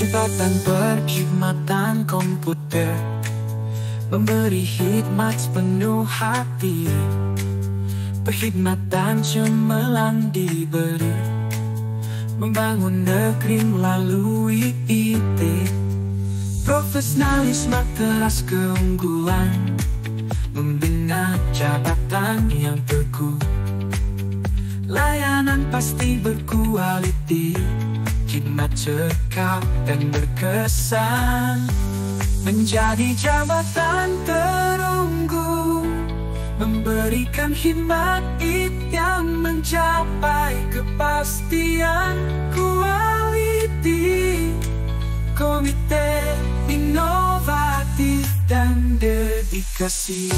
kecepatan perkhidmatan komputer. Memberi hikmat sepenuh hati. Perkhidmatan cemerlang diberi. Membangun negeri melalui IT. Profesionalisme teras keunggulan. Membina jabatan yang teguh. Layanan pasti berkualiti Cekap dan berkesan Menjadi jabatan terunggu Memberikan khidmat yang mencapai kepastian kualiti Komite inovatif dan dedikasi